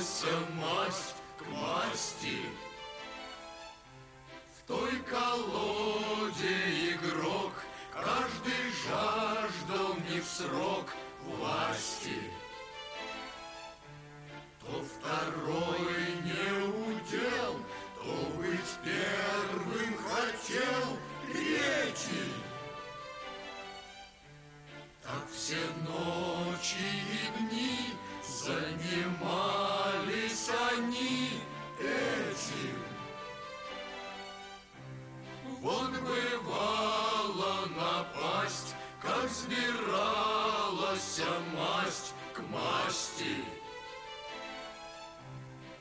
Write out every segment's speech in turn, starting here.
Вернулся масть к масти, В той колоде игрок Каждый жаждал не в срок власти, То второй Вот бывало напасть, как сбиралась масть к масти.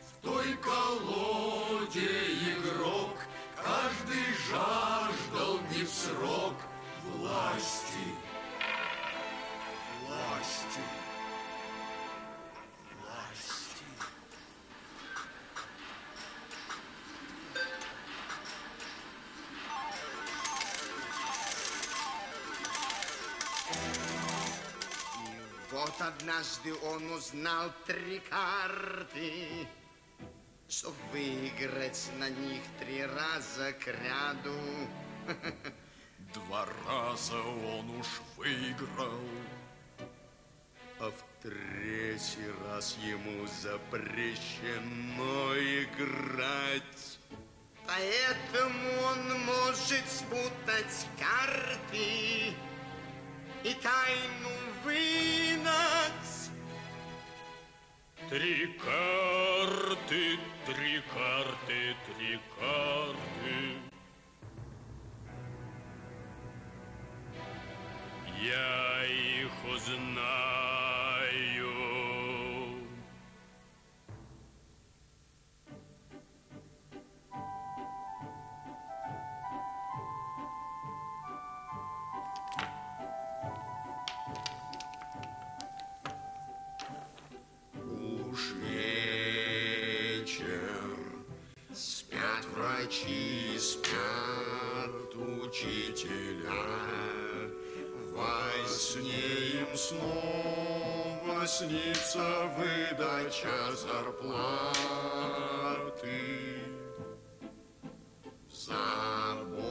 В той колоде игрок каждый жаждал не в срок вот однажды он узнал три карты, Чтоб выиграть на них три раза к ряду. Два раза он уж выиграл, а в третий раз ему запрещено играть. Поэтому он может спутать карты и тайну вынать. Три карты, три карты, три карты. Я их узнаю. Сне им снова снится выдача зарплаты. В забое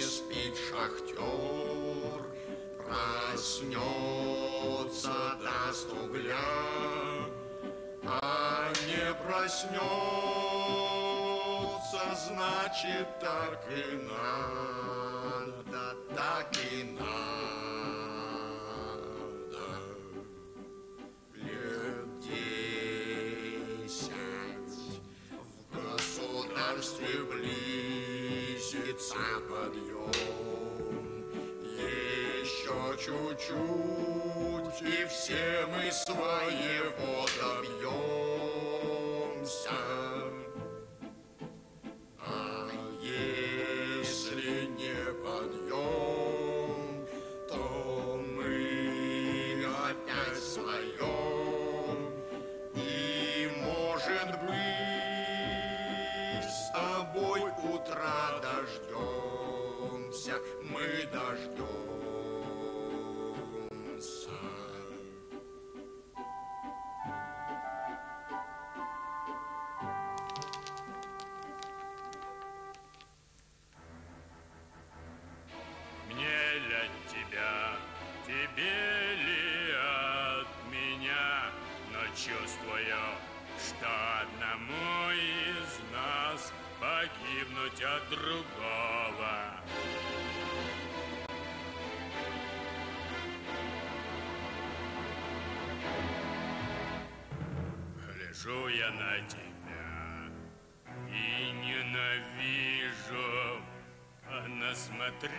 спит шахтер, проснется, даст угля, а не проснется, значит, так и надо, так и надо. Государстве близится подъем. Еще чуть-чуть, и все мы своего добьемся. Мы дождемся. Мне ли от тебя, тебе ли от меня, но чувствую, что одному из нас погибнуть от другого. Гляжу я на тебя и ненавижу, а насмотреться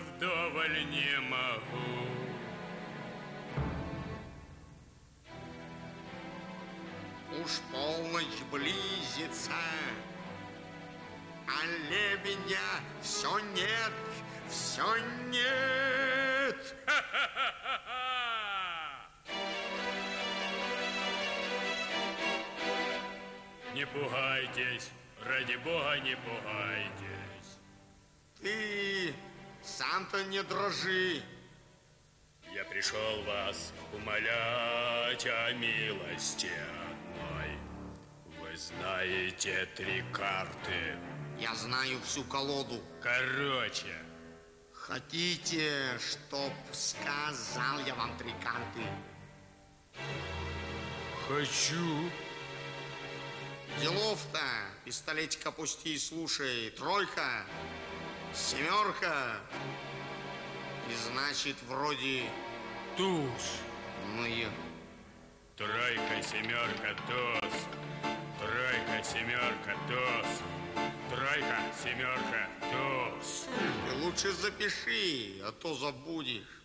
вдоволь не могу. Уж полночь близится, а лебедя все нет, все нет. Не пугайтесь, ради бога, не пугайтесь. Ты сам-то не дрожи. Я пришел вас умолять о милости одной. Вы знаете три карты. Я знаю всю колоду. Короче, Хотите, чтоб сказал я вам три карты? Хочу. Делов-то, пистолетик опусти и слушай. Тройка, семерка. И значит, вроде, Туз. ну и... Тройка, семерка, туз. Тройка, семерка, туз. Тройка, семерка, туз. Ты лучше запиши, а то забудешь.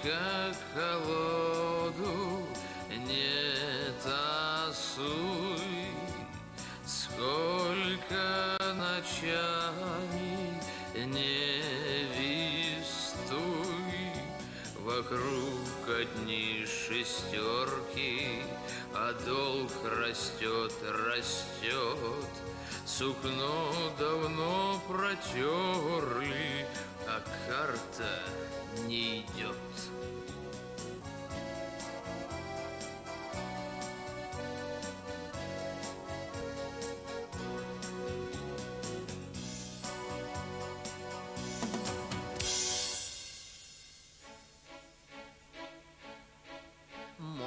Сколько колоду не тасуй, Сколько ночами не вистуй, Вокруг одни шестерки, а долг растет, растет. Сукно давно протерли, а карта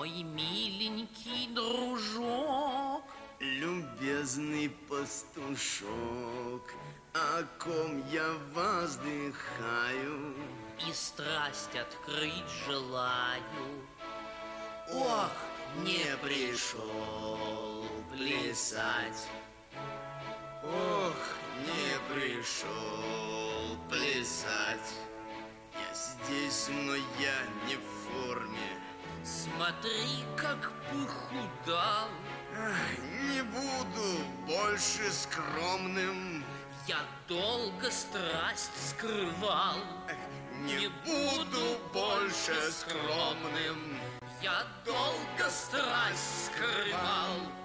Мой миленький дружок, Любезный пастушок, о ком я воздыхаю. и страсть открыть желаю. Ох, не пришел плясать. Ох, не пришел плясать. Я здесь, но я не в форме. Смотри, как похудал, Не буду больше скромным. я долго страсть скрывал. Не буду больше скромным. Я долго страсть скрывал.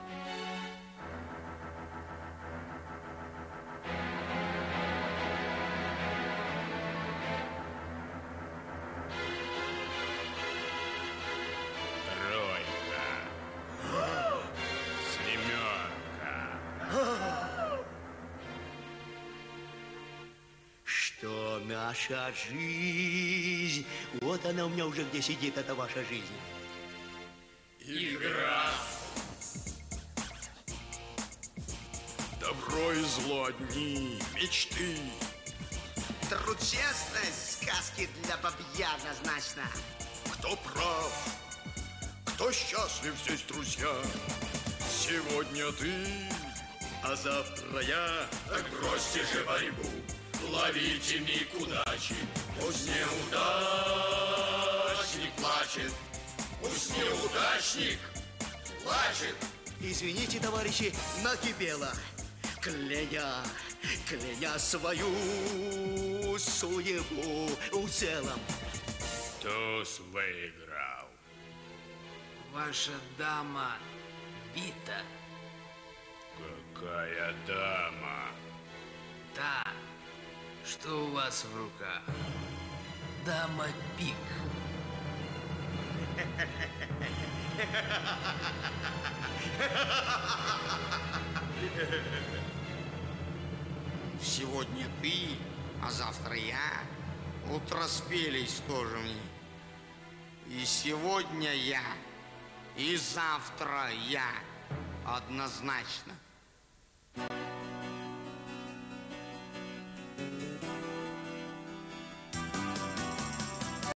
Наша жизнь? Вот она у меня уже где сидит, это ваша жизнь. Игра. Добро и зло одни, мечты. Труд честность, сказки для бабья однозначно. Кто прав, кто счастлив здесь, друзья? Сегодня ты, А завтра я. так бросьте же борьбу, ловите миг удачи. Пусть неудачник плачет, пусть неудачник плачет. Извините, товарищи, накипело. Кляня, кляня свою судьбу в целом. Туз выиграл. Ваша дама бита, Какая дама. Что у вас в руках. Дама пик. Сегодня ты, а завтра я. Утро спелись тоже мне. И сегодня я, и завтра я. Однозначно.